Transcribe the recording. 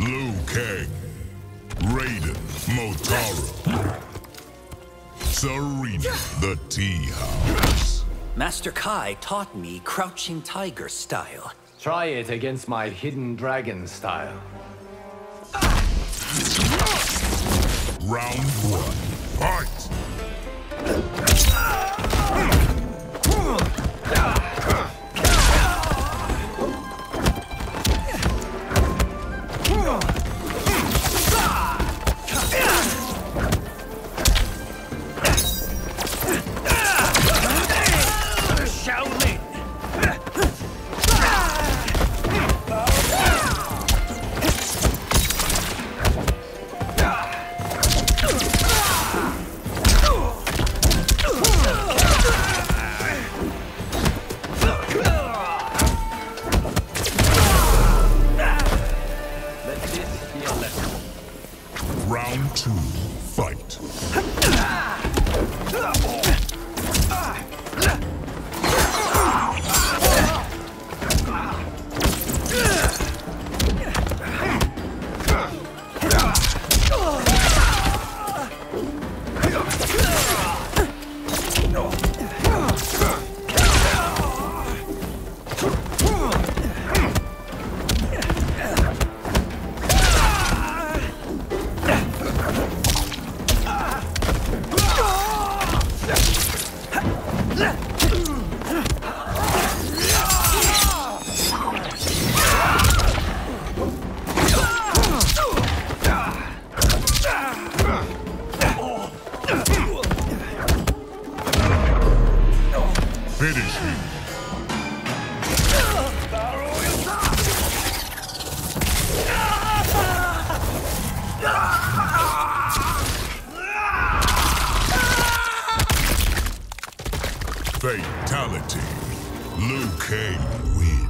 Liu Kang, Raiden, Motaro, Sareena, the Tea House. Master Kai taught me Crouching Tiger style. Try it against my Hidden Dragon style. Round one, Round two, fight. Finish him. Fatality. Liu Kang wins.